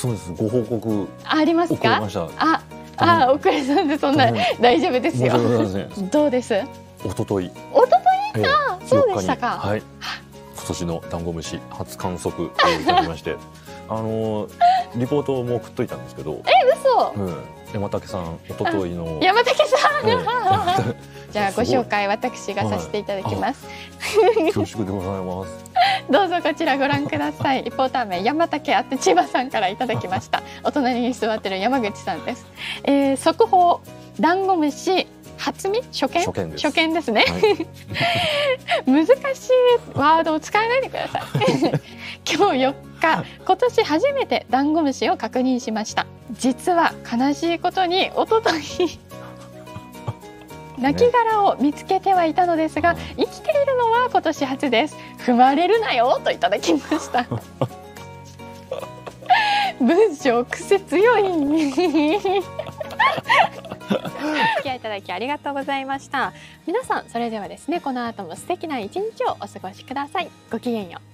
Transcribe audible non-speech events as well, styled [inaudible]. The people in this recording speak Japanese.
そうです。ご報告ありますか？送りました。ああ遅れさんでそんな大丈夫ですよ。どうです？一昨日おととええ。そうでしたか。4日に。はい。今年のダンゴムシ初観測をいただきまして。[laughs] あのリポートも送っといたんですけど、嘘。うん、山竹さん一昨日の。山竹さん、ええ。[laughs] じゃあご紹介私がさせていただきます、恐縮でございます [laughs] どうぞこちらご覧ください。リポーター名山竹あって千葉さんからいただきました。お隣に座ってる山口さんです、えー、速報ダンゴムシ初見？初見？初見です。ね、はい。[laughs] 難しいワードを使わないでください。[laughs] 今日4日。今年初めてダンゴムシを確認しました。実は悲しいことに一昨日亡きを見つけてはいたのですが、生きているのは今年初です。踏まれるなよといただきました。[laughs] 文章癖強い。お付き合いいただきありがとうございました。皆さんそれではですねこの後も素敵な一日をお過ごしください。ごきげんよう